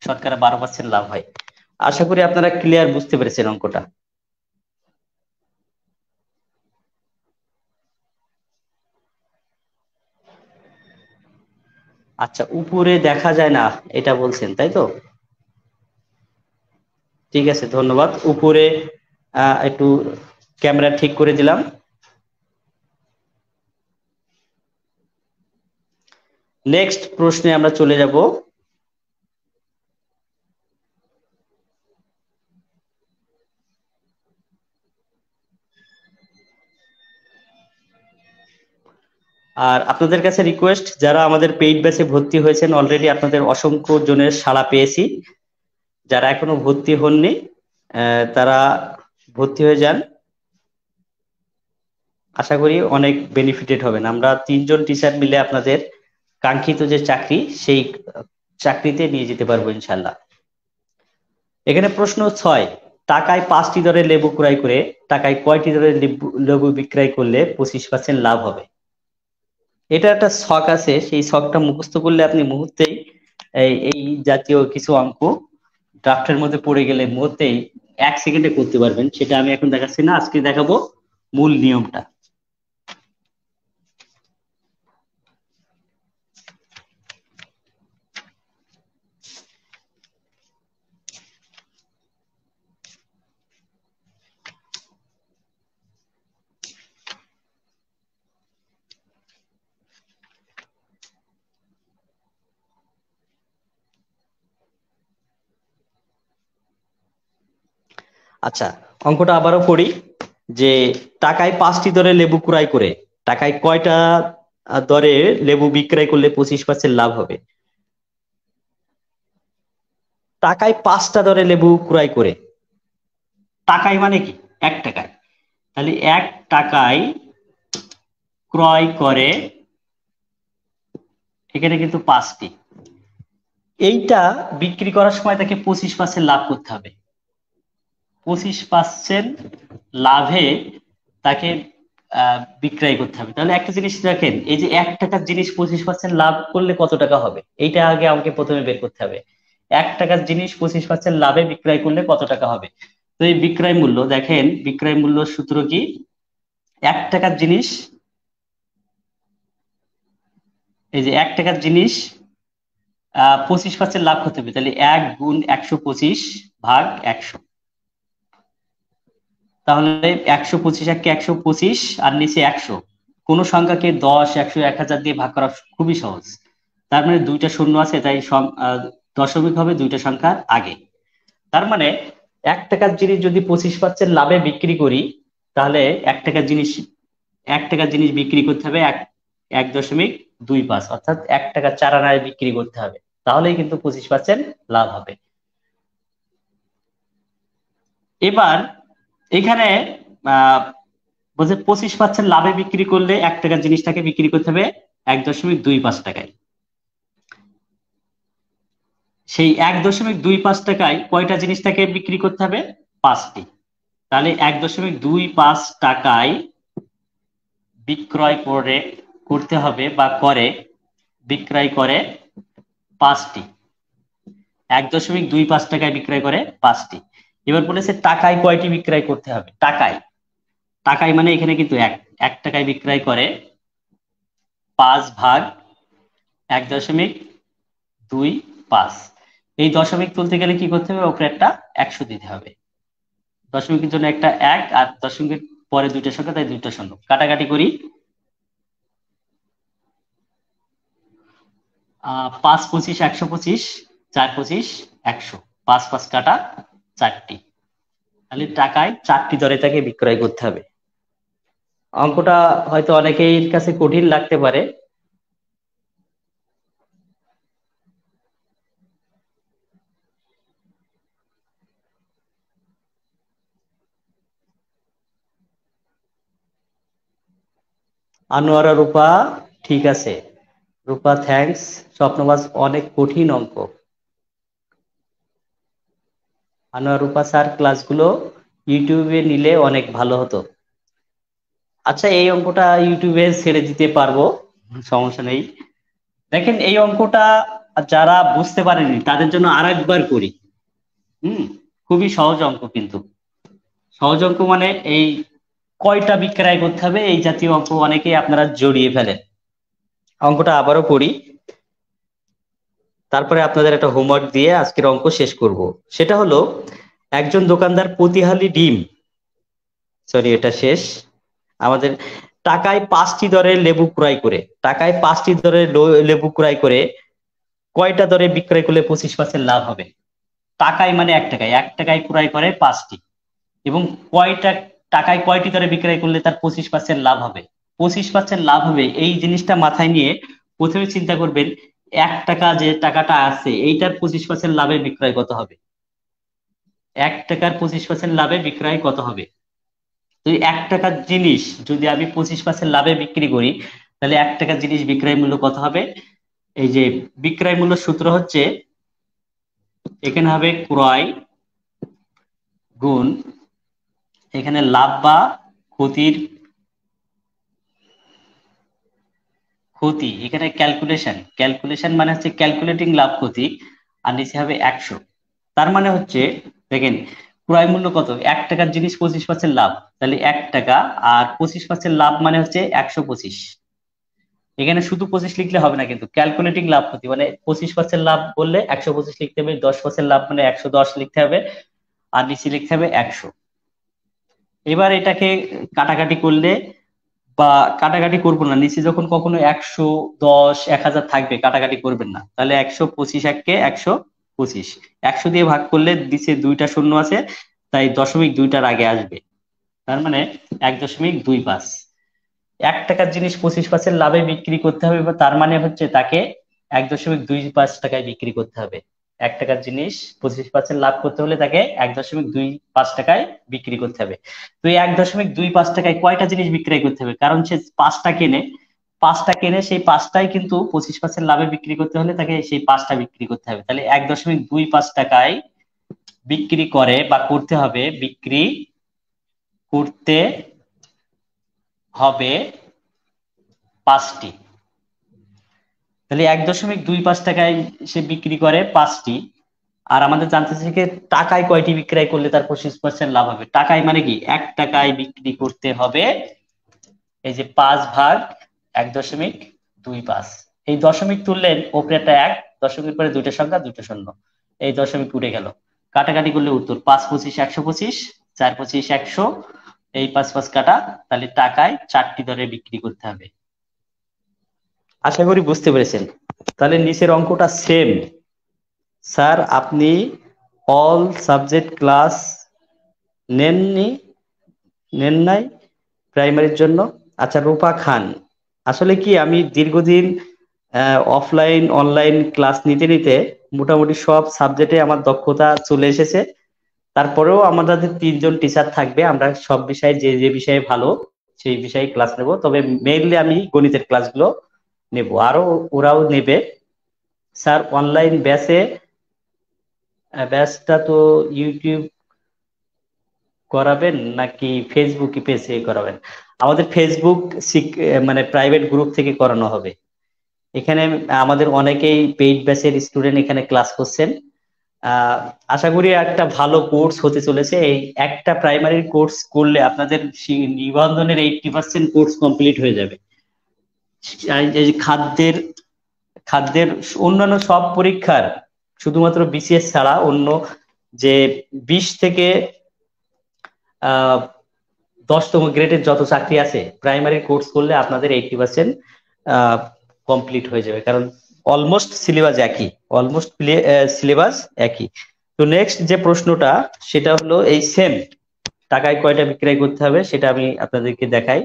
শতকরা বারো পার্সেন্ট লাভ হয়। আশা করি আপনারা ক্লিয়ার বুঝতে পেরেছেন অঙ্কটা। আচ্ছা উপরে দেখা যায় না, এটা বলছেন, তাই তো? ঠিক আছে, ধন্যবাদ। উপরে একটু ক্যামেরা ঠিক করে দিলাম। নেক্সট প্রশ্নে আমরা চলে যাব। আর আপনাদের কাছে রিকোয়েস্ট যারা আমাদের পেইড ব্যাচে ভর্তি হয়েছেন অলরেডি আপনাদের অসংখ্য জনের সাড়া পেয়েছি। যারা এখনও ভর্তি হননি তারা ভর্তি হয়ে যান। আশা করি অনেক বেনিফিটেড হবেন। আমরা তিনজন টিচার মিলে আপনাদের কাঙ্ক্ষিত যে চাকরি, সেই চাকরিতে নিয়ে যেতে পারব ইনশাল্লাহ এখানে প্রশ্ন ছয়, টাকায় পাঁচটি দরে লেবু ক্রয় করে, টাকায় কয়টি দরে লেবু বিক্রয় করলে পঁচিশ পার্সেন্ট লাভ হবে? এটা একটা শখ আছে। সেই শখটা মুখস্থ করলে আপনি মুহূর্তেই এই জাতীয় কিছু অঙ্ক ড্রাফটের মধ্যে পড়ে গেলে মুহূর্তেই এক সেকেন্ডে করতে পারবেন। সেটা আমি এখন দেখাচ্ছি না, আজকে দেখাবো মূল নিয়মটা। আচ্ছা অঙ্কটা আবারও করি, যে টাকায় পাঁচটি দরে লেবু ক্রয় করে, টাকায় কয়টা দরে লেবু বিক্রয় করলে পঁচিশ পার্সেন্ট লাভ হবে? টাকায় পাঁচটা দরে লেবু ক্রয় করে, টাকায় মানে কি? এক টাকায়। তাহলে এক টাকায় ক্রয় করে, এখানে কিন্তু পাঁচটি। এইটা বিক্রি করার সময় তাকে পঁচিশ পার্সেন্ট লাভ করতে হবে। পঁচিশ পার্সেন্ট লাভে তাকে বিক্রয় করতে হবে। তাহলে একটা জিনিস দেখেন, এই যে এক টাকার জিনিস পঁচিশ পার্সেন্ট লাভ করলে কত টাকা হবে? এইটা আগে আমাকে প্রথমে বের করতে হবে। এক টাকার জিনিস পঁচিশ পার্সেন্ট লাভে বিক্রয় করলে কত টাকা হবে? তো এই বিক্রয় মূল্য, দেখেন, বিক্রয় মূল্য সূত্র কি? এক টাকার জিনিস, এই যে এক টাকার জিনিস, আহ, পঁচিশ পার্সেন্ট লাভ করতে হবে। তাহলে এক গুণ একশো পঁচিশ ভাগ একশো। তাহলে একশো পঁচিশ এককে একশো পঁচিশ আর নিচে একশো। কোন সংখ্যাকে দশ, একশো, এক হাজার দিয়ে ভাগ করা খুবই সহজ। তার মানে দুইটা শূন্য আছে, তাই দশমিক হবে দুইটা সংখ্যার আগে। তার মানে এক টাকার জিনিস যদি পঁচিশ পার্সেন্ট লাভে বিক্রি করি, তাহলে এক টাকার জিনিস, এক টাকার জিনিস বিক্রি করতে হবে এক এক দশমিক দুই পাঁচ, অর্থাৎ এক টাকা চার আনায় বিক্রি করতে হবে। তাহলেই কিন্তু পঁচিশ পার্সেন্ট লাভ হবে। এবার এখানে বলছে পঁচিশ পার্সেন্ট লাভে বিক্রি করলে এক টাকার জিনিসটাকে বিক্রি করতে হবে এক দশমিক দুই পাঁচ টাকায়। সেই এক দশমিক দুই পাঁচ টাকায় কয়টা জিনিসটাকে বিক্রি করতে হবে? পাঁচটি। তাহলে এক দশমিক দুই পাঁচ টাকায় বিক্রয় করে, করতে হবে বা করে, বিক্রয় করে পাঁচটি। এক দশমিক দুই পাঁচ টাকায় বিক্রয় করে পাঁচটি। এবার বলেছে টাকায় কয়টি বিক্রয় করতে হবে? টাকায়। টাকায় মানে এখানে কিন্তু এক এক টাকায় বিক্রয় করে পাঁচ ভাগ এক দশমিক দুই পাঁচ। এই দশমিক তুলতে গেলে কি করতে হবে? ওপরে একটা একশো দিতে হবে। দশমিকের জন্য একটা এক আর দশমিকের পরে দুইটা সংখ্যা, তাই দুইটা শূন্য। কাটাকাটি করি। পাঁচ পঁচিশ, একশো পঁচিশ, চার পঁচিশ, একশো। পাঁচ পাঁচ কাটা চারটি। তাহলে টাকায় চারটি দরে তাকে বিক্রয় করতে হবে। অঙ্কটা হয়তো অনেকের কাছে কঠিন লাগতে পারে। আনোয়ারা, রূপা, ঠিক আছে। রূপা থ্যাংকস স্বপ্নবাস অনেক কঠিন অঙ্ক। আনোয়ার রূপা স্যার ক্লাসগুলো ইউটিউবে নিলে অনেক ভালো হতো। আচ্ছা এই অঙ্কটা ইউটিউবে ছেড়ে দিতে পারব, সমস্যা নেই। দেখেন, এই অঙ্কটা যারা বুঝতে পারেনি, তাদের জন্য আর একবার করি। হুম, খুবই সহজ অঙ্ক কিন্তু। সহজ অঙ্ক মানে এই কয়টা বিক্রয় করতে হবে, এই জাতীয় অঙ্ক অনেকে আপনারা জড়িয়ে ফেলেন। অঙ্কটা আবারও করি। তারপরে আপনাদের একটা হোমওয়ার্ক দিয়ে আজকের অঙ্ক শেষ করব। সেটা হলো, একজন দোকানদার প্রতিহালি ডিম। সরি এটা শেষ। আমাদের টাকায় পাঁচটি দরে লেবু ক্রয় করে, টাকায় পাঁচটি দরে লেবু ক্রয় করে কয়টা দরে বিক্রয় করলে পঁচিশ পার্সেন্ট লাভ হবে? টাকায় মানে এক টাকায়। এক টাকায় ক্রয় করে পাঁচটি। এবং কয়টা, টাকায় কয়টি দরে বিক্রয় করলে তার পঁচিশ পার্সেন্ট লাভ হবে? পঁচিশ পার্সেন্ট লাভ হবে, এই জিনিসটা মাথায় নিয়ে প্রথমে চিন্তা করবেন এক টাকা যে টাকাটা আছে, এইটার পঁচিশ পার্সেন্ট লাভে বিক্রয় কত হবে? এক টাকার পঁচিশ পার্সেন্ট লাভে বিক্রয় কত হবে? তো এক টাকার জিনিস যদি আমি পঁচিশ পার্সেন্ট লাভে বিক্রি করি, তাহলে এক টাকার জিনিস বিক্রয় মূল্য কত হবে? এই যে বিক্রয় মূল্য সূত্র হচ্ছে, এখানে হবে ক্রয় গুণ, এখানে লাভ বা ক্ষতির ক্ষতি, এখানে ক্যালকুলেশন ক্যালকুলেশন মানে হচ্ছে ক্যালকুলেটিং লাভ ক্ষতি, আর নিচে হবে একশো। তার মানে হচ্ছে, দেখেন, ক্রয় মূল্য কত? এক টাকার জিনিস পঁচিশ পার্সেন্ট লাভ। তাহলে এক টাকা, আর পঁচিশ পার্সেন্ট লাভ মানে হচ্ছে একশো পঁচিশ। এখানে শুধু পঁচিশ লিখলে হবে না কিন্তু ক্যালকুলেটিং লাভ ক্ষতি মানে পঁচিশ পার্সেন্ট লাভ বললে একশো পঁচিশ লিখতে হবে, দশ পার্সেন্ট লাভ মানে একশো দশ লিখতে হবে, আর নিচে লিখতে হবে একশো। এবার এটাকে কাটাকাটি করলে বা কাটাকাটি করব না। নিচে যখন কখনো একশো দশ, এক হাজার থাকবে, কাটাকাটি করবেন না। তাহলে একশো পঁচিশ এককে একশো পঁচিশ। একশো দিয়ে ভাগ করলে নিচে দুইটা শূন্য আছে, তাই দশমিক দুইটার আগে আসবে। তার মানে এক দশমিক দুই পাঁচ। এক টাকার জিনিস পঁচিশ পাঁচের লাভে বিক্রি করতে হবে বা তার মানে হচ্ছে তাকে এক দশমিক দুই পাঁচ টাকায় বিক্রি করতে হবে। এক টাকার জিনিস পঁচিশ পার্সেন্ট লাভ করতে হলে তাকে এক দশমিক দুই পাঁচ টাকায় বিক্রি করতে হবে। তো এই এক দশমিক দুই পাঁচ টাকায় কয়টা জিনিস বিক্রয় করতে হবে? কারণ সে পাঁচটা কেনে পাঁচটা কেনে সেই পাঁচটাই কিন্তু পঁচিশ পার্সেন্ট লাভে বিক্রি করতে হলে তাকে সেই পাঁচটা বিক্রি করতে হবে। তাহলে এক দশমিক দুই পাঁচ টাকায় বিক্রি করে বা করতে হবে, বিক্রি করতে হবে পাঁচটি। তাহলে এক দশমিক দুই পাঁচ টাকায় সে বিক্রি করে পাঁচটি। আর আমাদের জানতে চাই টাকায় কয়টি বিক্রয় করলে তার পঁচিশ পার্সেন্ট লাভ হবে? টাকায় মানে কি? এক টাকায় বিক্রি করতে হবে এই যে পাঁচ ভাগ এক দশমিক দুই পাঁচ। এই দশমিক তুললেন ওপরে একটা এক দশমিক পরে দুইটা সংখ্যা দুটো শূন্য। এই দশমিক উঠে গেল। কাটাকাটি করলে উত্তর, পাঁচ পঁচিশ, একশো পঁচিশ, চার পঁচিশ, একশো। এই পাঁচ পাঁচ কাটা, তাহলে টাকায় চারটি দরে বিক্রি করতে হবে। আশা করি বুঝতে পেরেছেন। তাহলে নিচের অঙ্কটা সেম স্যার, আপনি অল সাবজেক্ট ক্লাস নেননি, নেন নাই প্রাইমারির জন্য? আচ্ছা রূপা খান, আসলে কি আমি দীর্ঘদিন অফলাইন অনলাইন ক্লাস নিতে নিতে মোটামুটি সব সাবজেক্টে আমার দক্ষতা চলে এসেছে। তারপরেও আমাদের তিনজন টিচার থাকবে, আমরা সব বিষয়ে যে যে বিষয়ে ভালো, সেই বিষয়ে ক্লাস নেব। তবে মেইনলি আমি গণিতের ক্লাসগুলো নেব। আরও ওরাও নেবে। স্যার অনলাইন ব্যাচে ব্যাচটা তো ইউটিউব করাবেন নাকি ফেসবুকে পেজে করাবেন? আমাদের ফেসবুক মানে প্রাইভেট গ্রুপ থেকে করানো হবে। এখানে, আমাদের অনেকেই পেইড ব্যাচের স্টুডেন্ট এখানে ক্লাস করছেন। আশা করি একটা ভালো কোর্স হতে চলেছে। এই একটা প্রাইমারি কোর্স করলে আপনাদের নিবন্ধনের এইটটি পার্সেন্ট কোর্স কমপ্লিট হয়ে যাবে। খাদ্যের খাদ্যের অন্যান্য সব পরীক্ষার, শুধুমাত্র বিসিএস ছাড়া অন্য যে বিশ থেকে দশতম গ্রেডের যত চাকরি আছে প্রাইমারি কোর্স করলে আপনাদের এইটটি পার্সেন্ট কমপ্লিট হয়ে যাবে। কারণ অলমোস্ট সিলেবাস একই অলমোস্ট সিলেবাস একই। তো নেক্সট যে প্রশ্নটা, সেটা হলো এই সেম টাকায় কয়টা বিক্রয় করতে হবে, সেটা আমি আপনাদেরকে দেখাই।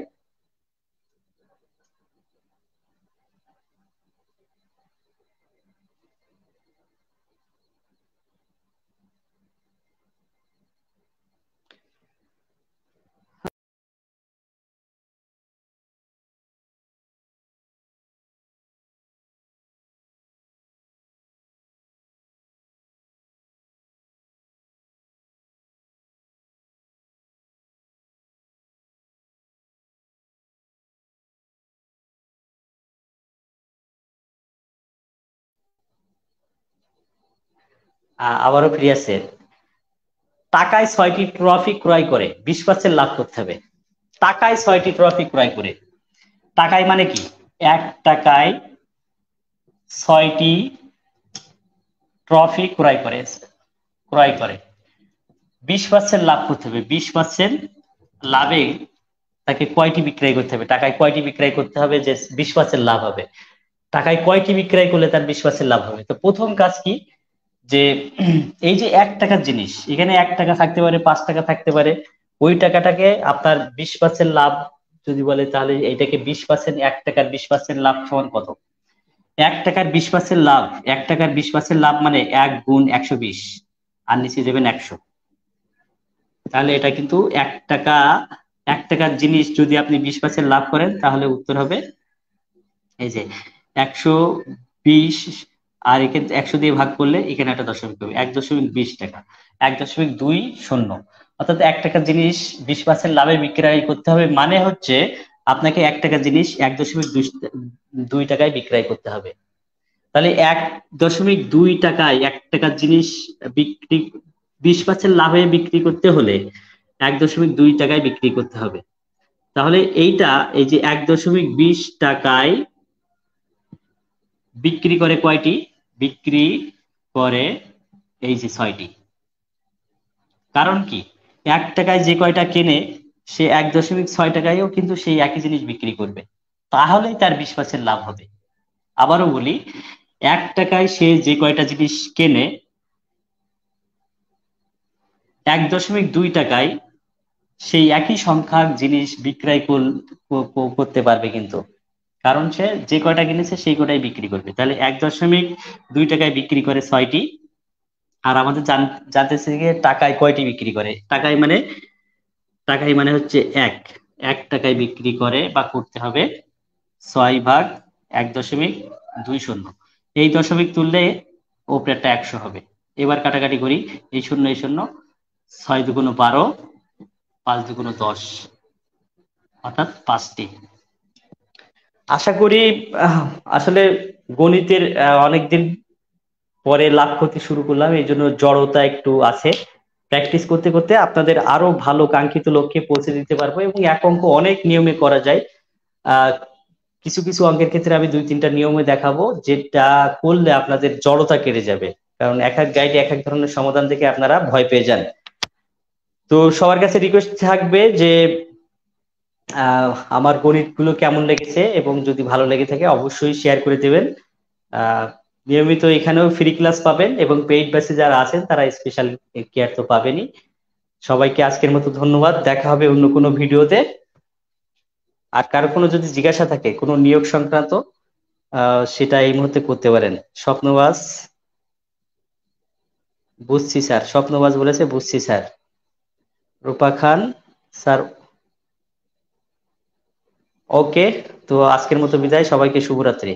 আবারও ফিরে আসছে। টাকায় ছয়টি ট্রফি ক্রয় করে, বিশ পার্সেন্ট লাভ করতে হবে। টাকায় ছয়টি ট্রফি ক্রয় করে। টাকায় মানে কি? এক টাকায় ছয়টি ট্রফি ক্রয় করে ক্রয় করে। বিশ পার্সেন্ট লাভ করতে হবে। বিশ পার্সেন্ট লাভে তাকে কয়টি বিক্রয় করতে হবে? টাকায় কয়টি বিক্রয় করতে হবে যে বিশ পার্সেন্ট লাভ হবে? টাকায় কয়টি বিক্রয় করলে তার বিশ পার্সেন্ট লাভ হবে? তো প্রথম কাজ কি? যে এই যে এক টাকার জিনিস, এখানে এক টাকা থাকতে পারে, পাঁচ টাকা থাকতে পারে, ওই টাকাটাকে আপনার বিশ পার্সেন্ট লাভ যদি বলে, তাহলে এটাকে বিশ পার্সেন্ট এক টাকার বিশ পার্সেন্ট লাভ সমান কত? এক টাকার বিশ পার্সেন্ট লাভ, এক টাকার বিশ পার্সেন্ট লাভ মানে এক গুণ একশো বিশ, আর নিচে দেবেন একশো। তাহলে এটা কিন্তু এক টাকা, এক টাকার জিনিস যদি আপনি বিশ পার্সেন্ট লাভ করেন, তাহলে উত্তর হবে এই যে একশো বিশ আর এখানে একশো দিয়ে ভাগ করলে এখানে একটা দশমিক হবে। এক দশমিক বিশ টাকা। এক দশমিক দুই শূন্য। অর্থাৎ এক টাকার জিনিস বিশ পার্সেন্ট লাভে বিক্রয় করতে হবে মানে হচ্ছে আপনাকে এক টাকার জিনিস এক দশমিক দুই টাকায় বিক্রয় করতে হবে। তাহলে এক দশমিক দুই টাকায় এক টাকার জিনিস বিক্রি বিশ পার্সেন্ট লাভে বিক্রি করতে হলে এক দশমিক দুই টাকায় বিক্রি করতে হবে। তাহলে এইটা এই যে এক দশমিক বিশ টাকায় বিক্রি করে কয়টি? বিক্রি করে এই যে ছয়টি। কারণ কি? এক টাকায় যে কয়টা কেনে, সে এক দশমিক ছয় টাকায়ও কিন্তু সেই একই জিনিস বিক্রি করবে। তাহলেই তার বিশ পার্সেন্ট লাভ হবে। আবারও বলি, এক টাকায় সে যে কয়টা জিনিস কেনে, এক দশমিক দুই টাকায় সেই একই সংখ্যার জিনিস বিক্রয় করতে পারবে কিন্তু। কারণ সে যে কয়টা কিনেছে সেই কটাই বিক্রি করবে। তাহলে এক দশমিক দুই টাকায় বিক্রি করে ছয়টি, আর আমাদের জানতেছে যে টাকায় কয়টি বিক্রি করে। টাকায় মানে টাকায় মানে হচ্ছে এক। এক টাকায় বিক্রি করে বা করতে হবে ছয় ভাগ এক দশমিক দুই শূন্য। এই দশমিক তুললে ওপরেরটা একশো হবে। এবার কাটাকাটি করি, এই শূন্য এই শূন্য, ছয় দুগুণ বারো, পাঁচ দুগুণ দশ, অর্থাৎ পাঁচটি। আশা করি আসলে গণিতের অনেকদিন পরে লাভ করতে শুরু করলাম, এই জন্য জড়তা একটু আছে। প্র্যাকটিস করতে করতে আপনাদের আরও ভালো কাঙ্ক্ষিত লক্ষ্যে পৌঁছে দিতে পারব এবং এক অঙ্ক অনেক নিয়মে করা যায়। কিছু কিছু অঙ্কের ক্ষেত্রে আমি দুই তিনটা নিয়মে দেখাবো, যেটা করলে আপনাদের জড়তা কেটে যাবে। কারণ এক এক গাইডে এক এক ধরনের সমাধান থেকে আপনারা ভয় পেয়ে যান। তো সবার কাছে রিকোয়েস্ট থাকবে যে আমার গণিতগুলো কেমন লেগেছে এবং যদি ভালো লেগে থাকে অবশ্যই শেয়ার করে দেবেন। নিয়মিত এখানেও ফ্রি ক্লাস পাবেন এবং পেইড ব্যাচে যারা আছেন তারা স্পেশাল কেয়ার তো পাবেনই। সবাইকে আজকের মতো ধন্যবাদ। দেখা হবে অন্য কোনো ভিডিওতে। আর কারও কোনো যদি জিজ্ঞাসা থাকে, কোনো নিয়োগ সংক্রান্ত সেটা এই মুহূর্তে করতে পারেন। স্বপ্নবাস বুঝছি স্যার স্বপ্নবাস বলেছে, বুঝছি স্যার। রূপা খান, স্যার ওকে তো আজকের মতো বিদায় সবাইকে শুভরাত্রি।